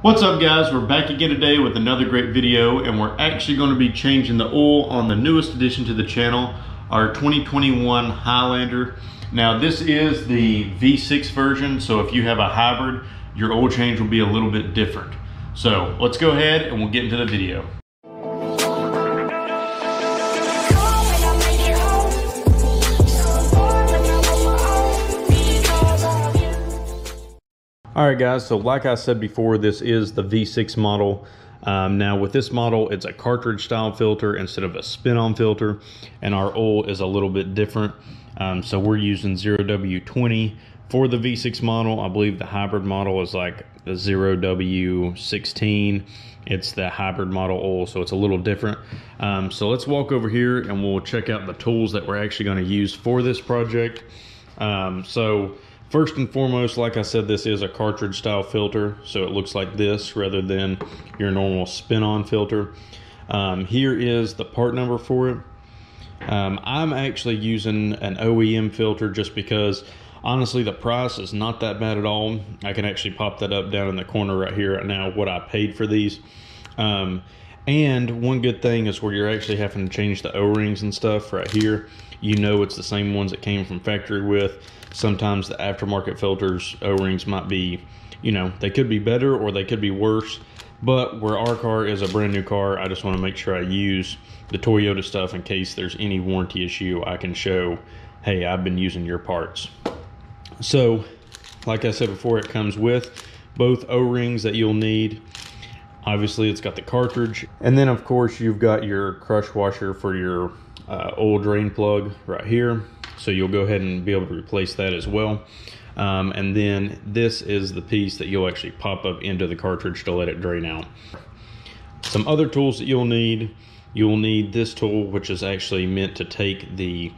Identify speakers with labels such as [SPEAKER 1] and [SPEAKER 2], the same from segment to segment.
[SPEAKER 1] What's up guys, we're back again today with another great video and we're actually going to be changing the oil on the newest addition to the channel, our 2021 Highlander. Now this is the V6 version, so if you have a hybrid, your oil change will be a little bit different. So let's go ahead and we'll get into the video. All right guys, so like I said before, this is the V6 model. Um, now with this model, it's a cartridge style filter instead of a spin-on filter, and our oil is a little bit different. Um, so we're using 0W20 for the V6 model. I believe the hybrid model is like the 0W16. It's the hybrid model oil, so it's a little different. Um, so let's walk over here and we'll check out the tools that we're actually gonna use for this project. Um, so First and foremost, like I said, this is a cartridge style filter, so it looks like this rather than your normal spin-on filter. Um, here is the part number for it. Um, I'm actually using an OEM filter just because honestly the price is not that bad at all. I can actually pop that up down in the corner right here right now what I paid for these. Um, and one good thing is where you're actually having to change the O-rings and stuff right here, you know it's the same ones that came from factory with. Sometimes the aftermarket filters o-rings might be you know they could be better or they could be worse. But where our car is a brand new car i just want to make sure i use the toyota stuff in case there's any warranty issue i can show hey i've been using your parts. So like i said before it comes with both o-rings that you'll need obviously it's got the cartridge and then of course you've got your crush washer for your uh, oil drain plug right here so you'll go ahead and be able to replace that as well. Um, and then this is the piece that you'll actually pop up into the cartridge to let it drain out. Some other tools that you'll need, you'll need this tool, which is actually meant to take the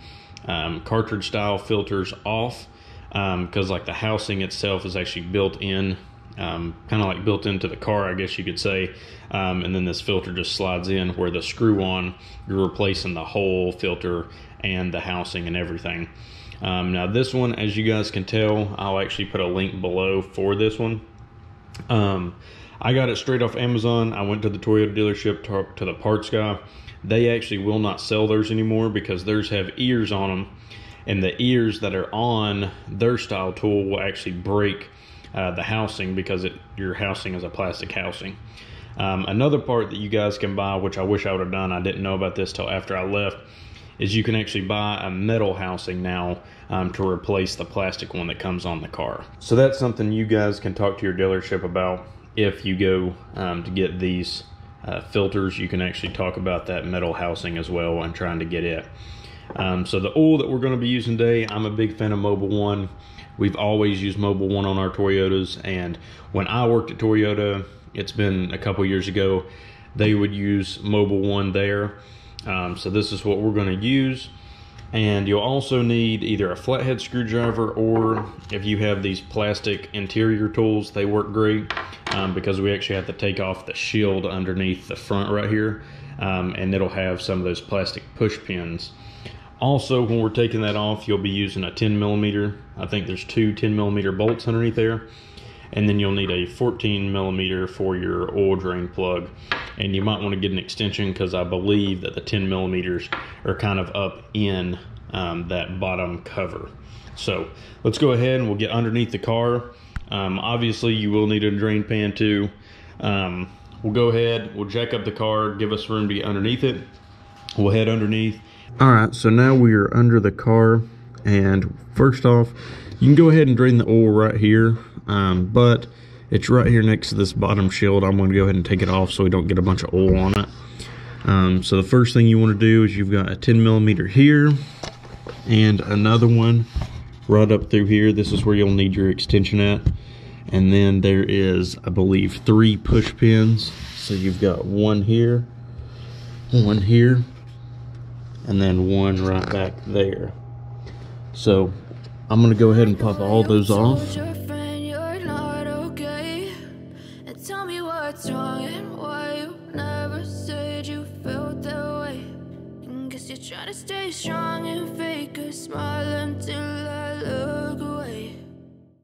[SPEAKER 1] um, cartridge style filters off because um, like the housing itself is actually built in um, kind of like built into the car, I guess you could say. Um, and then this filter just slides in where the screw on, you're replacing the whole filter and the housing and everything. Um, now this one, as you guys can tell, I'll actually put a link below for this one. Um, I got it straight off Amazon. I went to the Toyota dealership to, to the parts guy. They actually will not sell theirs anymore because theirs have ears on them. And the ears that are on their style tool will actually break uh, the housing because it, your housing is a plastic housing. Um, another part that you guys can buy, which I wish I would have done, I didn't know about this till after I left, is you can actually buy a metal housing now um, to replace the plastic one that comes on the car. So that's something you guys can talk to your dealership about if you go um, to get these uh, filters. You can actually talk about that metal housing as well and trying to get it. Um, so the oil that we're going to be using today, I'm a big fan of Mobil One. We've always used Mobil One on our Toyotas, and when I worked at Toyota, it's been a couple years ago, they would use Mobil One there. Um, so this is what we're going to use. And you'll also need either a flathead screwdriver or if you have these plastic interior tools, they work great um, because we actually have to take off the shield underneath the front right here. Um, and it'll have some of those plastic push pins. Also, when we're taking that off, you'll be using a 10 millimeter. I think there's two 10 millimeter bolts underneath there. And then you'll need a 14 millimeter for your oil drain plug. And you might want to get an extension because I believe that the 10 millimeters are kind of up in um, that bottom cover. So let's go ahead and we'll get underneath the car. Um, obviously you will need a drain pan too. Um, we'll go ahead we'll jack up the car give us room to get underneath it. We'll head underneath all right so now we are under the car and first off you can go ahead and drain the oil right here um, but it's right here next to this bottom shield. I'm going to go ahead and take it off so we don't get a bunch of oil on it. Um, so the first thing you want to do is you've got a 10 millimeter here and another one right up through here. This is where you'll need your extension at. And then there is, I believe, three push pins. So you've got one here, one here, and then one right back there. So I'm going to go ahead and pop all those off.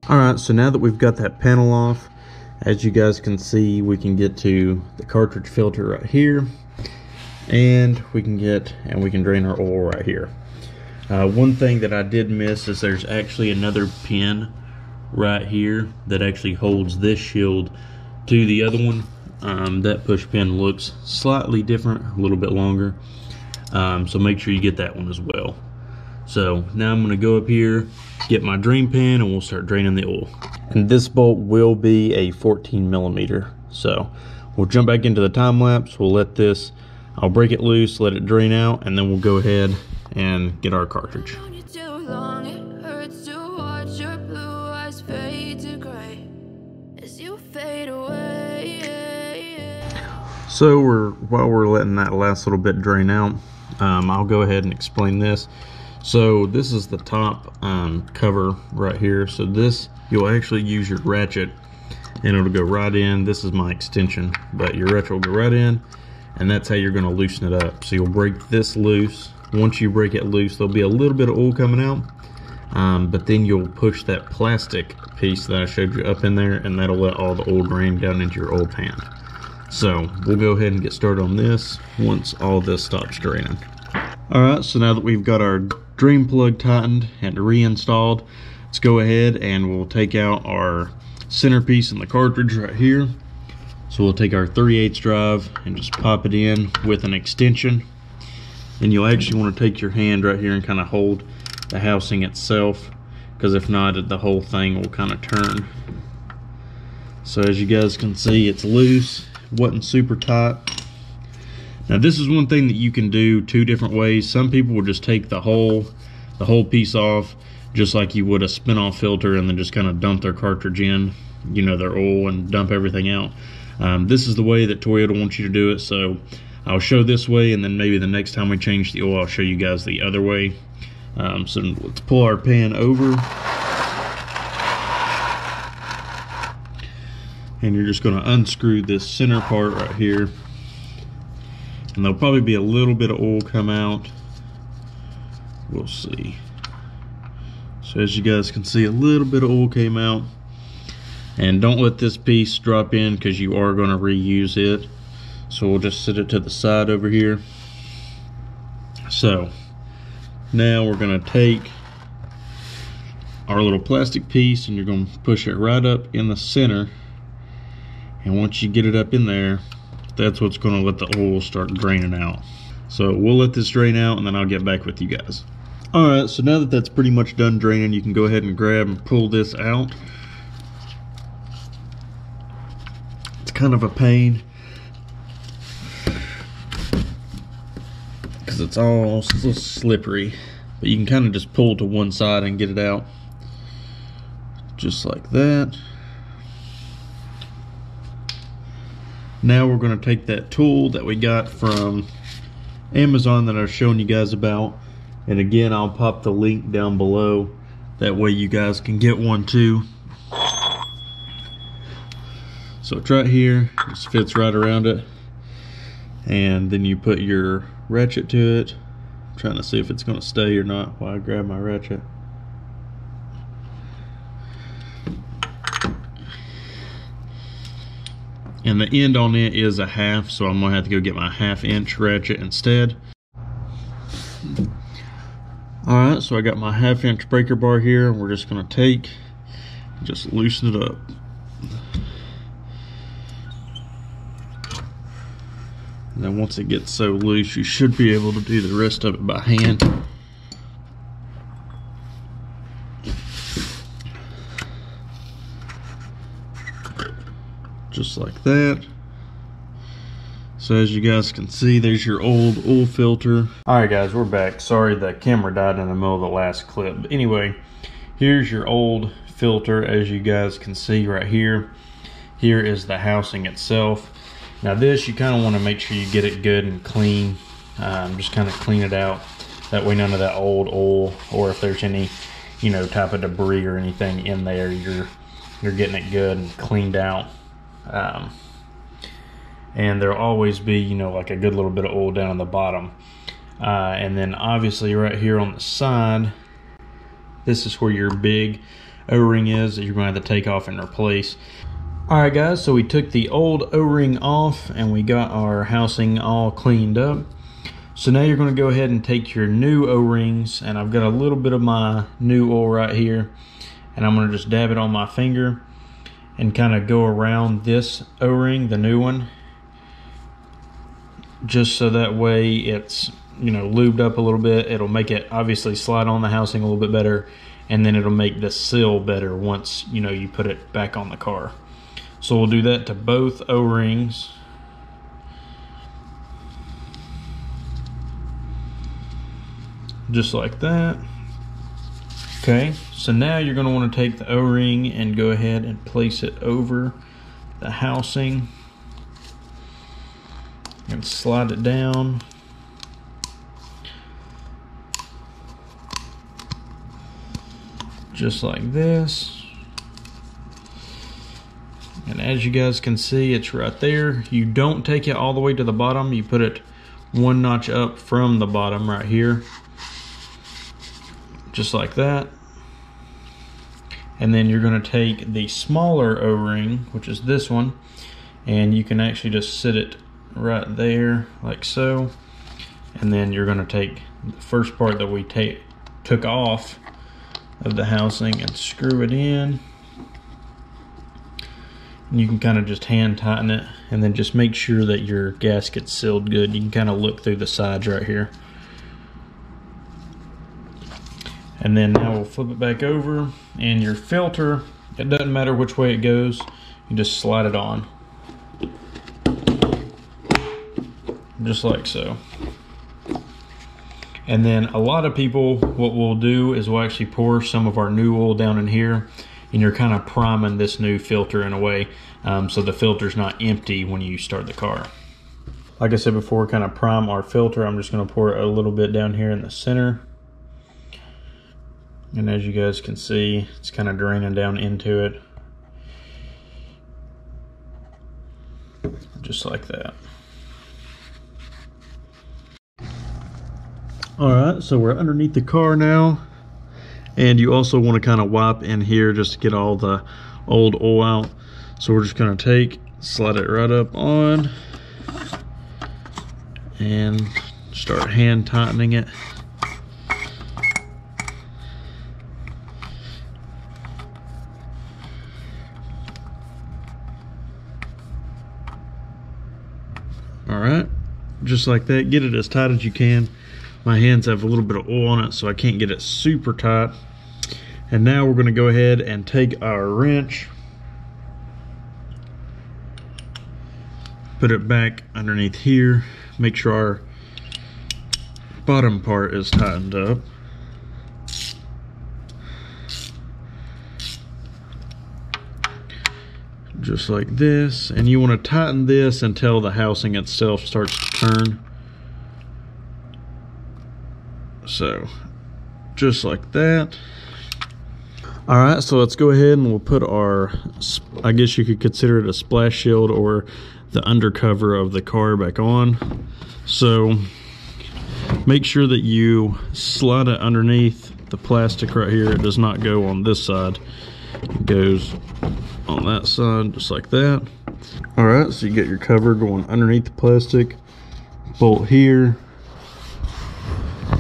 [SPEAKER 1] Alright, so now that we've got that panel off, as you guys can see we can get to the cartridge filter right here and we can get and we can drain our oil right here. Uh, one thing that I did miss is there's actually another pin right here that actually holds this shield to the other one. Um, that push pin looks slightly different a little bit longer. Um, so make sure you get that one as well. So now I'm going to go up here get my drain pan and we'll start draining the oil. And this bolt will be a 14 millimeter. So we'll jump back into the time lapse. We'll let this I'll break it loose let it drain out and then we'll go ahead and get our cartridge So we're while we're letting that last little bit drain out, um, I'll go ahead and explain this. So this is the top um, cover right here. So this, you'll actually use your ratchet and it'll go right in. This is my extension, but your ratchet will go right in and that's how you're gonna loosen it up. So you'll break this loose. Once you break it loose, there'll be a little bit of oil coming out, um, but then you'll push that plastic piece that I showed you up in there and that'll let all the oil drain down into your oil pan. So we'll go ahead and get started on this once all this stops draining. Alright, so now that we've got our drain plug tightened and reinstalled, let's go ahead and we'll take out our centerpiece in the cartridge right here. So we'll take our 3 8 drive and just pop it in with an extension. And you'll actually want to take your hand right here and kind of hold the housing itself because if not, the whole thing will kind of turn. So as you guys can see, it's loose wasn't super tight. Now this is one thing that you can do two different ways. Some people will just take the whole, the whole piece off, just like you would a spin-off filter and then just kind of dump their cartridge in, you know, their oil and dump everything out. Um, this is the way that Toyota wants you to do it, so I'll show this way and then maybe the next time we change the oil, I'll show you guys the other way. Um, so let's pull our pan over. and you're just going to unscrew this center part right here and there'll probably be a little bit of oil come out we'll see so as you guys can see a little bit of oil came out and don't let this piece drop in because you are going to reuse it. So we'll just set it to the side over here. So now we're going to take our little plastic piece and you're going to push it right up in the center. And once you get it up in there that's what's going to let the oil start draining out. So we'll let this drain out and then I'll get back with you guys. Alright so now that that's pretty much done draining you can go ahead and grab and pull this out it's kind of a pain because it's all so slippery but you can kind of just pull to one side and get it out just like that Now we're going to take that tool that we got from Amazon that I was showing you guys about. And again, I'll pop the link down below. That way you guys can get one too. So it's right here, just fits right around it. And then you put your ratchet to it. I'm trying to see if it's gonna stay or not while I grab my ratchet. and the end on it is a half so I'm gonna have to go get my half inch ratchet instead alright so I got my half inch breaker bar here and we're just gonna take just loosen it up and then once it gets so loose you should be able to do the rest of it by hand just like that. So as you guys can see, there's your old oil filter. All right, guys, we're back. Sorry, the camera died in the middle of the last clip. But anyway, here's your old filter, as you guys can see right here. Here is the housing itself. Now this, you kind of want to make sure you get it good and clean. Um, just kind of clean it out. That way none of that old oil, or if there's any, you know, type of debris or anything in there, you're you're getting it good and cleaned out. Um, and there'll always be, you know, like a good little bit of oil down on the bottom. Uh, and then obviously right here on the side, this is where your big O-ring is that you're going to have to take off and replace. All right, guys, so we took the old O-ring off and we got our housing all cleaned up. So now you're gonna go ahead and take your new O-rings and I've got a little bit of my new oil right here and I'm gonna just dab it on my finger and kind of go around this O-ring, the new one, just so that way it's, you know, lubed up a little bit. It'll make it obviously slide on the housing a little bit better and then it'll make the seal better once, you know, you put it back on the car. So we'll do that to both O-rings. Just like that. Okay, so now you're going to want to take the O-ring and go ahead and place it over the housing and slide it down. Just like this. As you guys can see, it's right there. You don't take it all the way to the bottom. You put it one notch up from the bottom right here. Just like that. And then you're gonna take the smaller O-ring, which is this one, and you can actually just sit it right there, like so. And then you're gonna take the first part that we take took off of the housing and screw it in you can kind of just hand tighten it and then just make sure that your gasket's sealed good. You can kind of look through the sides right here. And then now we'll flip it back over and your filter it doesn't matter which way it goes you just slide it on. Just like so. And then a lot of people what we'll do is we'll actually pour some of our new oil down in here and you're kind of priming this new filter in a way um, so the filter's not empty when you start the car. Like I said before, kind of prime our filter. I'm just going to pour a little bit down here in the center. And as you guys can see, it's kind of draining down into it. Just like that. All right, so we're underneath the car now. And you also want to kind of wipe in here just to get all the old oil out. So we're just going to take, slide it right up on, and start hand tightening it. All right, just like that, get it as tight as you can. My hands have a little bit of oil on it, so I can't get it super tight. And now we're gonna go ahead and take our wrench, put it back underneath here, make sure our bottom part is tightened up. Just like this, and you wanna tighten this until the housing itself starts to turn. So, just like that. All right, so let's go ahead and we'll put our, I guess you could consider it a splash shield or the undercover of the car back on. So make sure that you slide it underneath the plastic right here. It does not go on this side. It goes on that side, just like that. All right, so you get your cover going underneath the plastic, bolt here,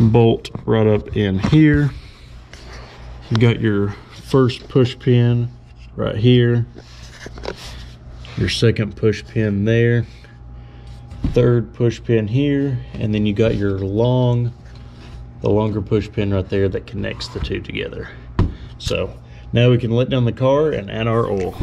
[SPEAKER 1] bolt right up in here. You got your first push pin right here. Your second push pin there. Third push pin here. And then you got your long, the longer push pin right there that connects the two together. So now we can let down the car and add our oil.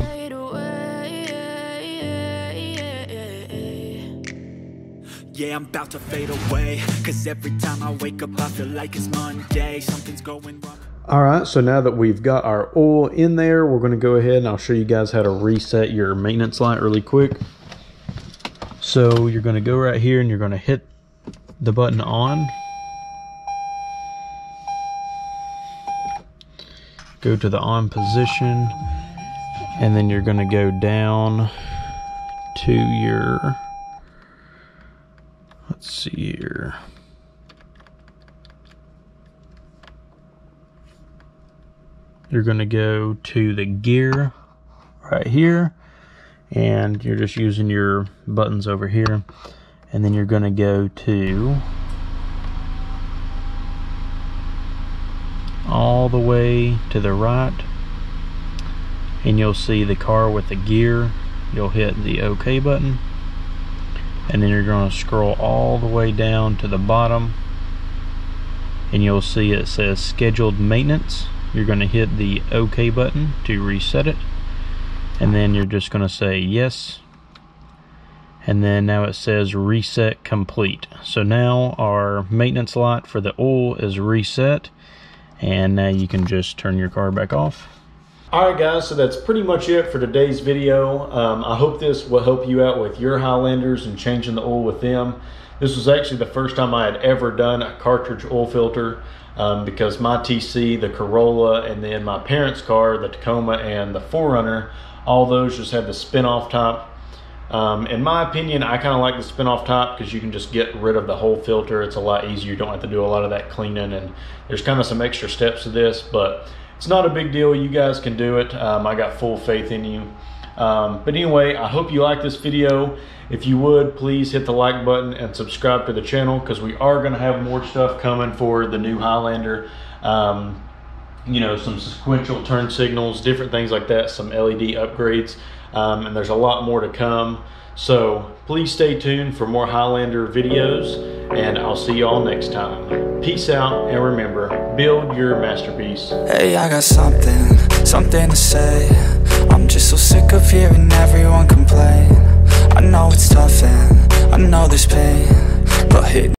[SPEAKER 1] Yeah, I'm about to fade away Cause every time I wake up I feel like it's Monday Something's going wrong all right, so now that we've got our oil in there, we're gonna go ahead and I'll show you guys how to reset your maintenance light really quick. So you're gonna go right here and you're gonna hit the button on. Go to the on position, and then you're gonna go down to your, let's see here. you're going to go to the gear right here and you're just using your buttons over here and then you're going to go to all the way to the right and you'll see the car with the gear you'll hit the OK button and then you're going to scroll all the way down to the bottom and you'll see it says scheduled maintenance. You're going to hit the OK button to reset it and then you're just going to say yes and then now it says reset complete. So now our maintenance light for the oil is reset and now you can just turn your car back off Alright guys, so that's pretty much it for today's video. Um, I hope this will help you out with your Highlanders and changing the oil with them. This was actually the first time I had ever done a cartridge oil filter um, because my TC, the Corolla, and then my parents' car, the Tacoma and the 4Runner, all those just have the spin-off top. Um, in my opinion, I kind of like the spin-off top because you can just get rid of the whole filter. It's a lot easier. You don't have to do a lot of that cleaning and there's kind of some extra steps to this, but it's not a big deal. You guys can do it. Um, I got full faith in you. Um, but anyway, I hope you like this video. If you would, please hit the like button and subscribe to the channel because we are going to have more stuff coming for the new Highlander. Um, you know, some sequential turn signals, different things like that, some LED upgrades, um, and there's a lot more to come. So please stay tuned for more Highlander videos, and I'll see y'all next time. Peace out, and remember, build your masterpiece.
[SPEAKER 2] Hey, I got something, something to say. I'm just so sick of hearing everyone complain. I know it's tough and I know there's pain, but hit